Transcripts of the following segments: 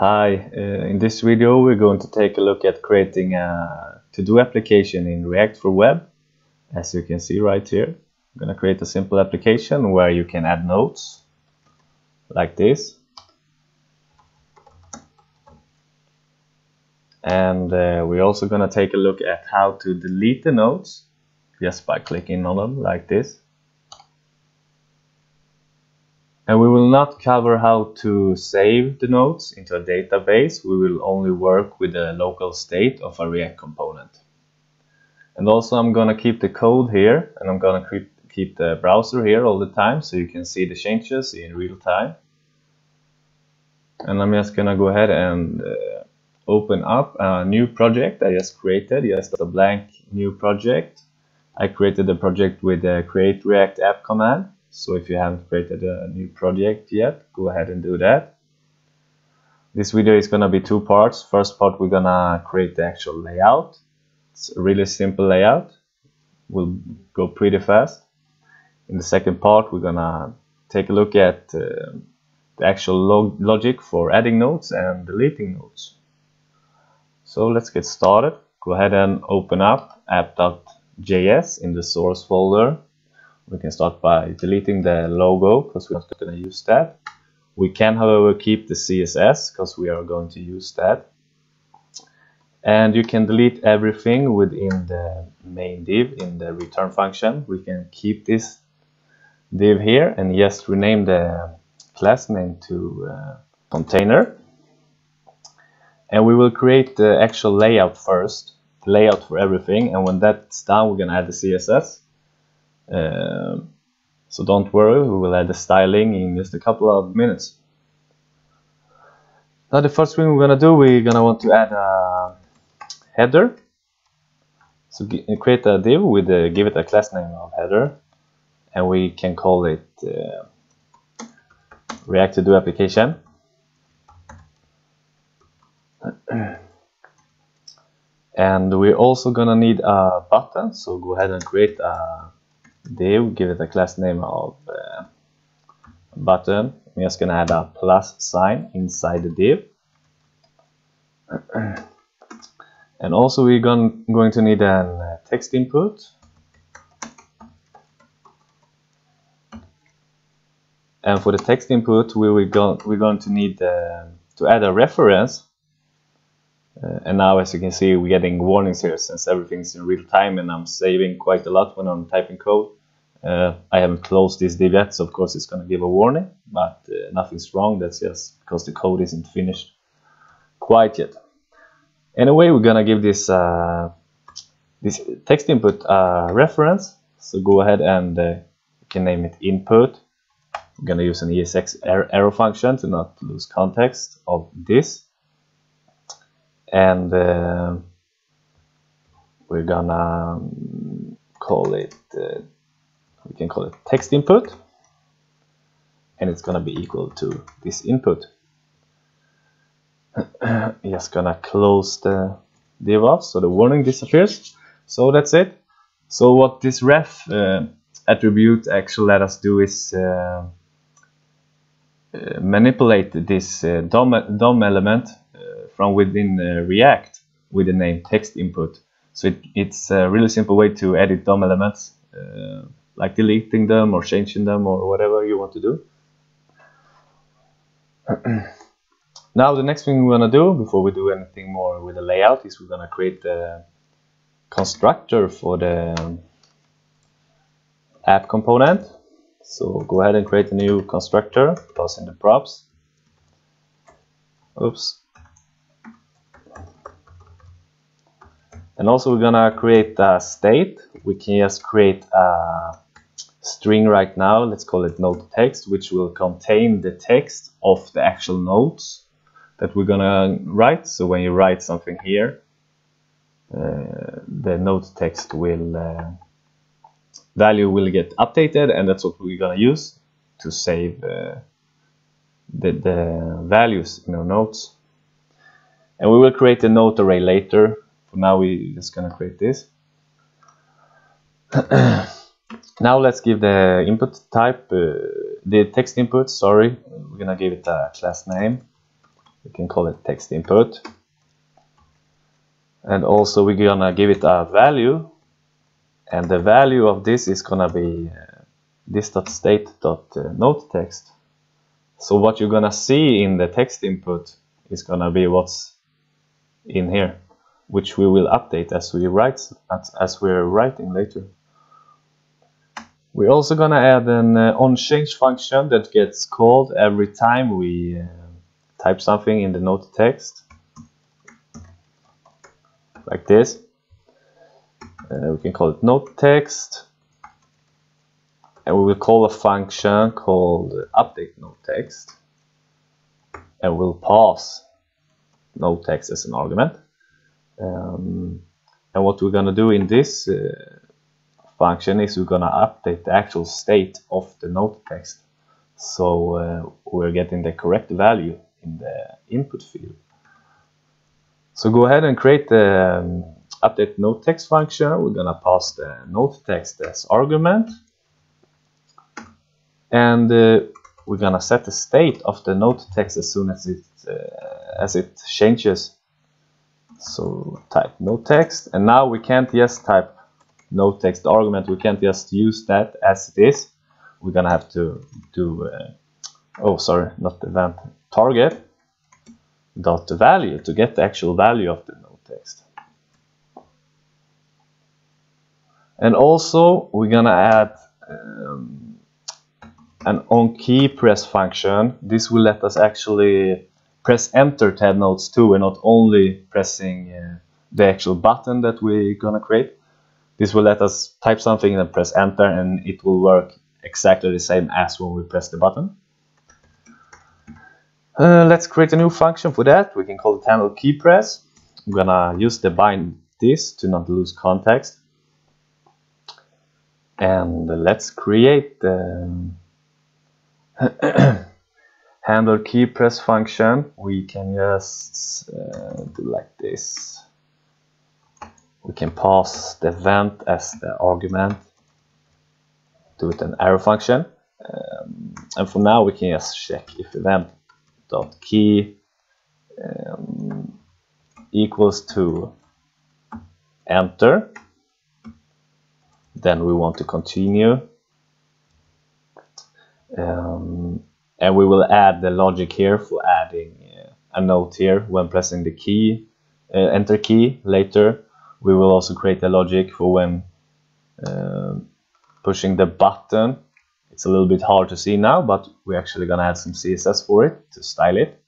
Hi, uh, in this video we're going to take a look at creating a to-do application in React for Web. As you can see right here, I'm going to create a simple application where you can add notes like this. And uh, we're also going to take a look at how to delete the notes just by clicking on them like this. And we will not cover how to save the nodes into a database. We will only work with the local state of a React component. And also I'm gonna keep the code here and I'm gonna keep, keep the browser here all the time so you can see the changes in real time. And I'm just gonna go ahead and uh, open up a new project I just created, just a blank new project. I created the project with the create react app command so if you haven't created a new project yet, go ahead and do that. This video is going to be two parts. First part, we're going to create the actual layout. It's a really simple layout. We'll go pretty fast. In the second part, we're going to take a look at uh, the actual log logic for adding nodes and deleting nodes. So let's get started. Go ahead and open up app.js in the source folder we can start by deleting the logo because we're not going to use that. We can, however, keep the CSS because we are going to use that. And you can delete everything within the main div in the return function. We can keep this div here and just rename the class name to uh, container. And we will create the actual layout first, layout for everything. And when that's done, we're going to add the CSS. Um, so don't worry, we will add the styling in just a couple of minutes. Now the first thing we're gonna do, we're gonna want to add a header. So create a div with give it a class name of header, and we can call it uh, React to do application. and we're also gonna need a button, so go ahead and create a div, give it a class name of uh, button. I'm just gonna add a plus sign inside the div. and also we're going, going to need a uh, text input. And for the text input, we will go, we're going to need uh, to add a reference uh, and now as you can see we're getting warnings here since everything's in real time and I'm saving quite a lot when I'm typing code. Uh, I haven't closed this div yet so of course it's going to give a warning but uh, nothing's wrong that's just because the code isn't finished quite yet. Anyway we're gonna give this uh, this text input reference so go ahead and uh, you can name it input. We're gonna use an ES6 arrow function to not lose context of this and uh, we're gonna um, call it uh, we can call it text input and it's gonna be equal to this input. Just gonna close the div off so the warning disappears. So that's it. So what this ref uh, attribute actually let us do is uh, uh manipulate this uh, DOM, DOM element from within uh, React with the name text input. So it, it's a really simple way to edit DOM elements, uh, like deleting them or changing them or whatever you want to do. now the next thing we're going to do before we do anything more with the layout is we're going to create the constructor for the app component. So go ahead and create a new constructor, toss in the props. Oops, And also we're gonna create a state. We can just create a string right now. Let's call it node text, which will contain the text of the actual nodes that we're gonna write. So when you write something here, uh, the node text will uh, value will get updated, and that's what we're gonna use to save uh, the, the values in our nodes. And we will create a node array later for now we're just gonna create this now let's give the input type uh, the text input sorry. We're gonna give it a class name. We can call it text input. And also we're gonna give it a value. And the value of this is gonna be uh, this dot state dot uh, text so what you're gonna see in the text input is gonna be what's in here which we will update as we write as we're writing later we're also gonna add an uh, onChange function that gets called every time we uh, type something in the note text. Like this. Uh, we can call it note text. And we will call a function called update note text. And we'll pass note text as an argument. Um, and what we're going to do in this uh, function is we're going to update the actual state of the note text so uh, we're getting the correct value in the input field so go ahead and create the um, update note text function. We're gonna pass the note text as argument. And uh, we're gonna set the state of the note text as soon as it uh, as it changes. So type node text, and now we can't just type node text argument. We can't just use that as it is. We're gonna have to do. Uh, oh, sorry, not event target dot value to get the actual value of the node text. And also we're gonna add um, an on key press function. This will let us actually press enter to add nodes too and not only pressing uh, the actual button that we're gonna create. This will let us type something and press enter and it will work exactly the same as when we press the button. Uh, let's create a new function for that. We can call it handle key press. I'm gonna use the bind this to not lose context. And let's create the handle key press function. We can just uh, do like this. We can pass the event as the argument. Do it an arrow function. Um, and for now we can just check if event dot key um, equals to enter then we want to continue um, and we will add the logic here for adding uh, a note here when pressing the key uh, enter key later we will also create a logic for when uh, pushing the button it's a little bit hard to see now, but we're actually gonna add some CSS for it to style it.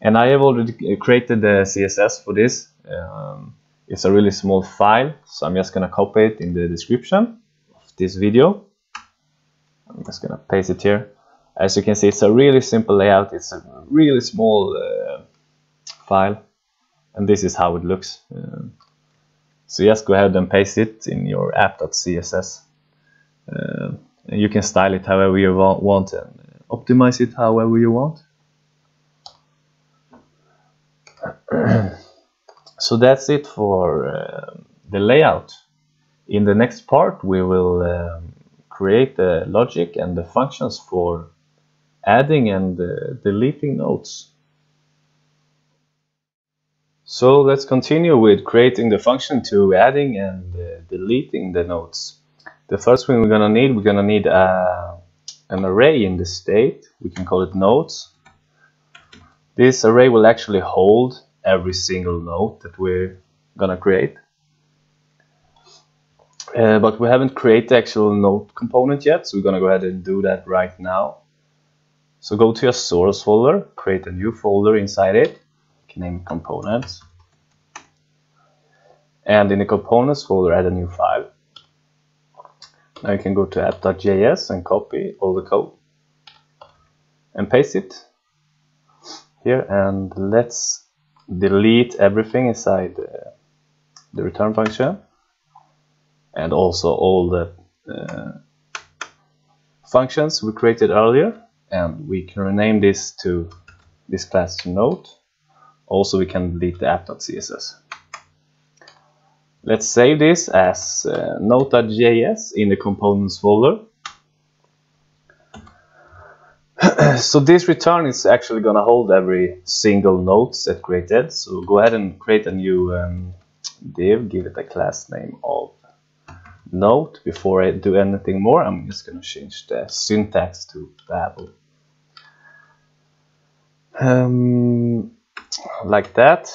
And I have already created the CSS for this. Um, it's a really small file, so I'm just gonna copy it in the description of this video. I'm just gonna paste it here. As you can see, it's a really simple layout. It's a really small uh, file, and this is how it looks. Uh, so just go ahead and paste it in your app.css. Uh, you can style it however you want and optimize it however you want. so that's it for uh, the layout. In the next part we will um, create the logic and the functions for adding and uh, deleting nodes. So let's continue with creating the function to adding and uh, deleting the nodes. The first thing we're gonna need, we're gonna need uh, an array in the state. We can call it nodes. This array will actually hold every single node that we're gonna create. Uh, but we haven't created the actual node component yet, so we're gonna go ahead and do that right now. So go to your source folder, create a new folder inside it, name components. And in the components folder, add a new file. Now you can go to app.js and copy all the code and paste it here and let's delete everything inside the, the return function and also all the uh, functions we created earlier and we can rename this to this class to node also we can delete the app.css Let's save this as uh, node.js in the components folder. so this return is actually going to hold every single note set created. So go ahead and create a new um, div, give it a class name of note. Before I do anything more, I'm just going to change the syntax to Babel. Um, like that.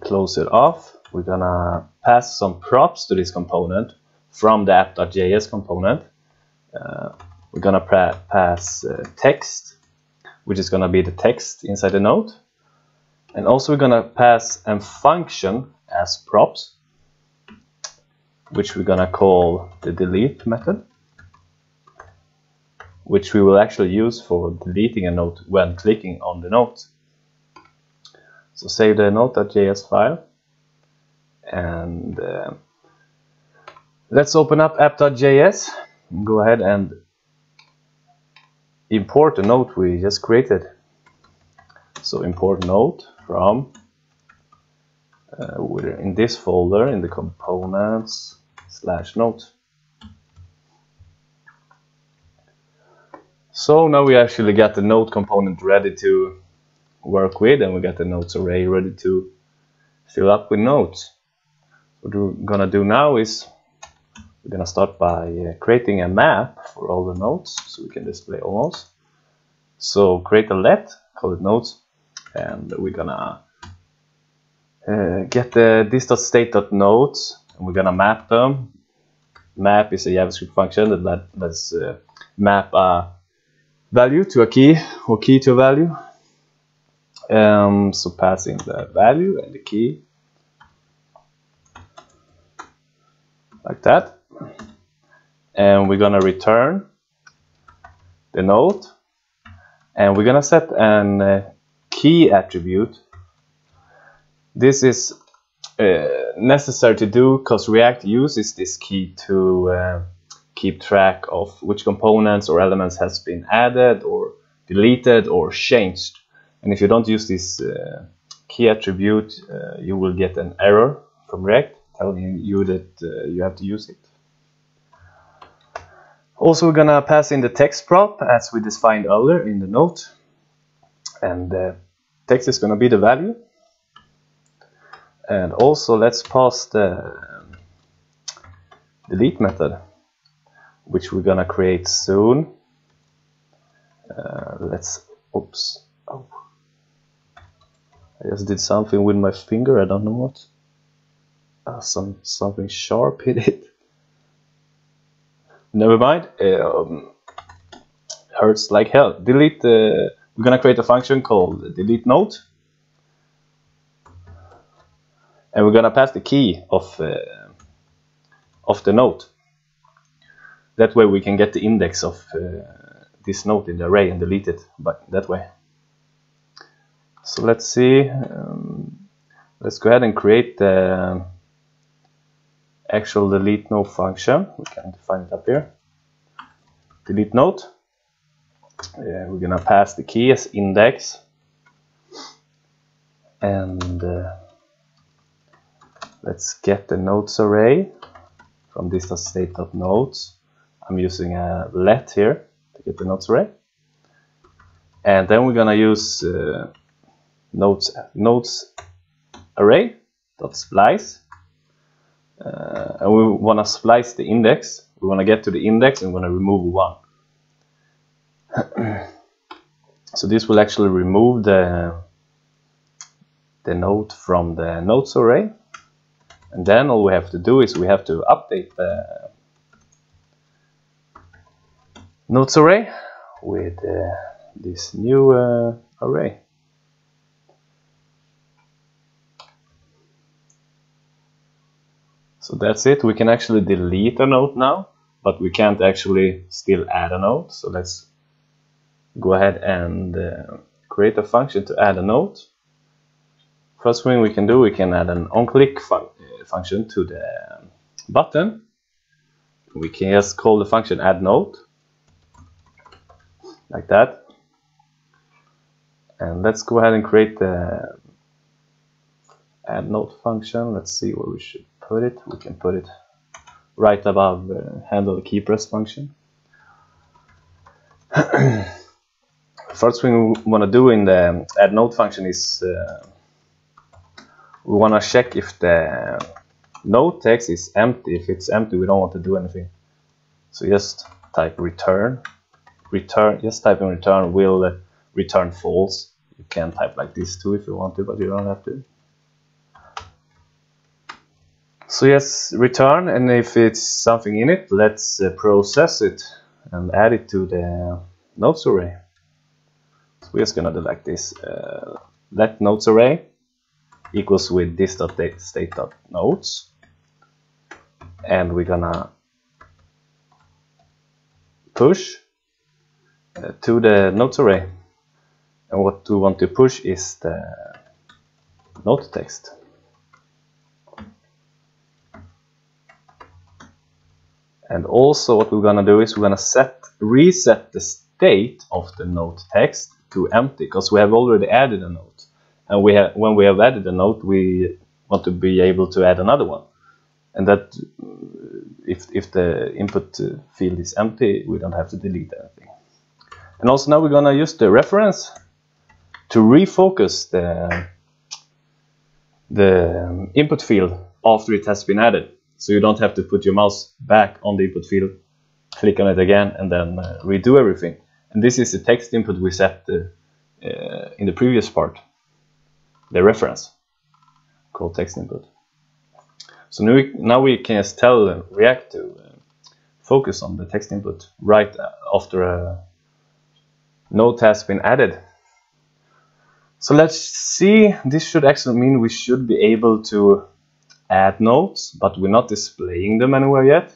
Close it off. We're gonna pass some props to this component from the app.js component. Uh, we're gonna pass uh, text, which is gonna be the text inside the node. And also we're gonna pass a function as props, which we're gonna call the delete method, which we will actually use for deleting a node when clicking on the node. So save the node.js file. And uh, let's open up app.js go ahead and import the node we just created. So import node from uh, in this folder in the components slash node so now we actually got the node component ready to work with and we got the notes array ready to fill up with nodes. What we're gonna do now is we're gonna start by uh, creating a map for all the nodes so we can display all nodes. So create a let, call it nodes, and we're gonna uh, get the this.state.nodes and we're gonna map them. Map is a JavaScript function that lets uh, map a value to a key or key to a value um, so passing the value and the key. Like that. And we're gonna return the node and we're gonna set an uh, key attribute. This is uh, necessary to do because React uses this key to uh, keep track of which components or elements has been added or deleted or changed and if you don't use this uh, key attribute, uh, you will get an error from React telling you that uh, you have to use it. Also, we're gonna pass in the text prop as we defined earlier in the note. And the text is gonna be the value. And also, let's pass the delete method, which we're gonna create soon. Uh, let's, oops, oh. I just did something with my finger, I don't know what. Uh, some Something sharp hit it. Never mind. Um, hurts like hell. Delete. Uh, we're gonna create a function called delete node, and we're gonna pass the key of uh, of the node. That way we can get the index of uh, this node in the array and delete it. But that way. So let's see. Um, let's go ahead and create the actual delete node function. We can define it up here. Delete node. We're gonna pass the key as index, and uh, let's get the nodes array from this state.nodes. I'm using a let here to get the nodes array, and then we're gonna use uh, nodes nodes array dot splice. Uh, and we want to splice the index. We want to get to the index and we want to remove one. So this will actually remove the the node from the nodes array. And then all we have to do is we have to update the nodes array with uh, this new uh, array So that's it. We can actually delete a node now, but we can't actually still add a node. So let's go ahead and uh, create a function to add a node. First thing we can do, we can add an on-click fun uh, function to the button. We can just call the function add node, like that. And let's go ahead and create the add node function. Let's see what we should put it. We can put it right above the handle key press function. First thing we want to do in the add node function is uh, we want to check if the node text is empty. If it's empty, we don't want to do anything. So just type return, return, just type in return will return false. You can type like this too if you want to, but you don't have to. So yes, return, and if it's something in it, let's uh, process it and add it to the nodes array. So we're just gonna do like this. Uh, let nodes array equals with this dot state dot nodes, and we're gonna push uh, to the nodes array. And what we want to push is the node text. And also what we're gonna do is we're gonna set reset the state of the note text to empty because we have already added a note. And we have when we have added a note, we want to be able to add another one. And that if if the input field is empty, we don't have to delete anything. And also now we're gonna use the reference to refocus the the input field after it has been added. So you don't have to put your mouse back on the input field, click on it again, and then uh, redo everything. And this is the text input we set uh, uh, in the previous part, the reference called text input. So now we, now we can just tell React to uh, focus on the text input right after a node has been added. So let's see, this should actually mean we should be able to add nodes, but we're not displaying them anywhere yet.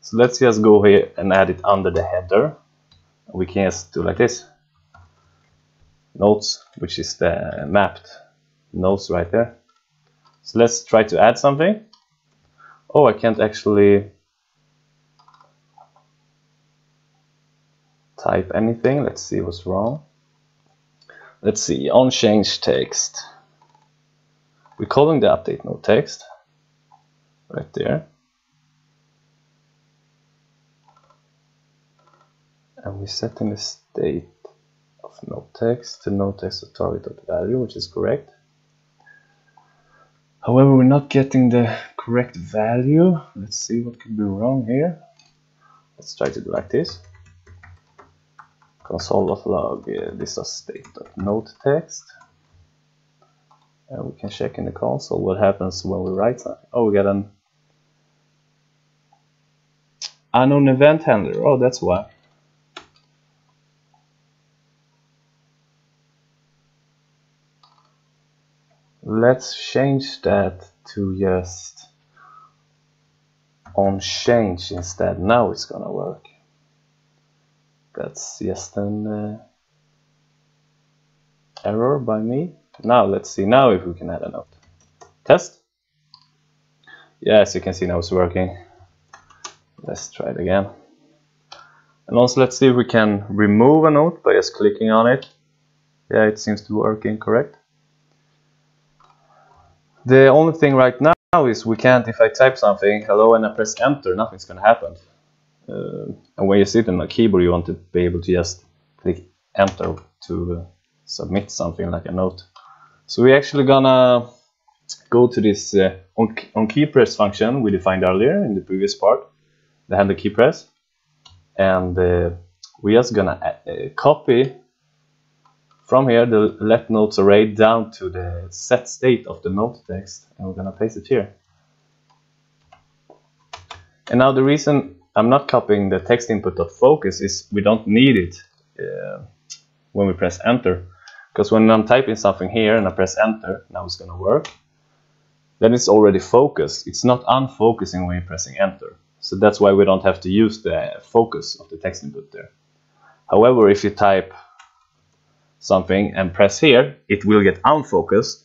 So let's just go here and add it under the header. We can just do like this. Nodes, which is the mapped nodes right there. So let's try to add something. Oh, I can't actually type anything. Let's see what's wrong. Let's see, on change text. We're calling the update node text right there. And we set in the state of no text to node text target value, which is correct. However, we're not getting the correct value. Let's see what could be wrong here. Let's try to do like this. Console.log uh, this is state of node text. And we can check in the console what happens when we write something. Oh, we got an unknown event handler. Oh, that's why. Let's change that to just on change instead. Now it's gonna work. That's just an uh, error by me. Now let's see now if we can add a note. Test. Yes, you can see now it's working. Let's try it again. And also let's see if we can remove a note by just clicking on it. Yeah, it seems to work incorrect. The only thing right now is we can't, if I type something, hello, and I press enter, nothing's gonna happen. Uh, and when you sit on a keyboard, you want to be able to just click enter to uh, submit something like a note. So we're actually gonna go to this uh, on, on key press function we defined earlier in the previous part the handle key press and uh, we're just gonna uh, copy from here the let nodes array down to the set state of the note text and we're gonna paste it here. And now the reason I'm not copying the text input focus is we don't need it uh, when we press enter. Because when I'm typing something here and I press enter now it's gonna work. Then it's already focused. It's not unfocusing when you're pressing enter so that's why we don't have to use the focus of the text input there. However, if you type something and press here, it will get unfocused.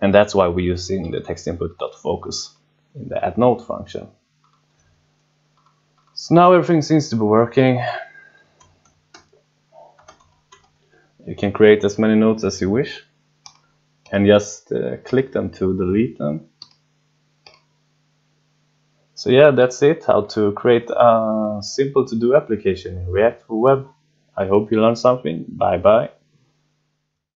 And that's why we're using the text input.focus in the add node function. So now everything seems to be working. You can create as many nodes as you wish and just uh, click them to delete them. So yeah, that's it, how to create a simple to-do application in React for Web. I hope you learned something. Bye bye.